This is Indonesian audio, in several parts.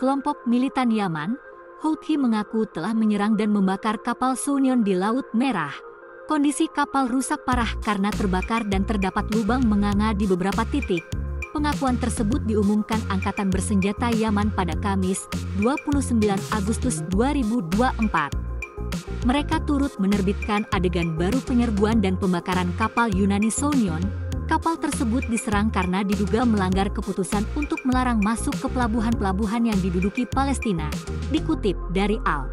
kelompok militan Yaman, Houthi mengaku telah menyerang dan membakar kapal Sunyon di Laut Merah. Kondisi kapal rusak parah karena terbakar dan terdapat lubang menganga di beberapa titik. Pengakuan tersebut diumumkan Angkatan Bersenjata Yaman pada Kamis, 29 Agustus 2024. Mereka turut menerbitkan adegan baru penyerbuan dan pembakaran kapal Yunani Sonyon. Kapal tersebut diserang karena diduga melanggar keputusan untuk melarang masuk ke pelabuhan-pelabuhan yang diduduki Palestina, dikutip dari Al.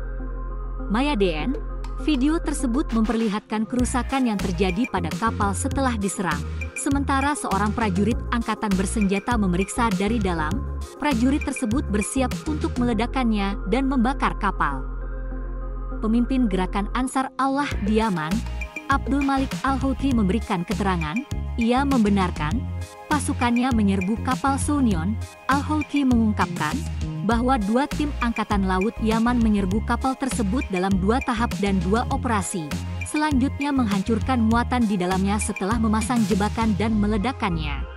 Mayadeen, video tersebut memperlihatkan kerusakan yang terjadi pada kapal setelah diserang. Sementara seorang prajurit angkatan bersenjata memeriksa dari dalam, prajurit tersebut bersiap untuk meledakannya dan membakar kapal pemimpin gerakan Ansar Allah di Yaman, Abdul Malik Al-Houthi memberikan keterangan, ia membenarkan pasukannya menyerbu kapal Sunyon. Al-Houthi mengungkapkan bahwa dua tim angkatan laut Yaman menyerbu kapal tersebut dalam dua tahap dan dua operasi. Selanjutnya menghancurkan muatan di dalamnya setelah memasang jebakan dan meledakkannya.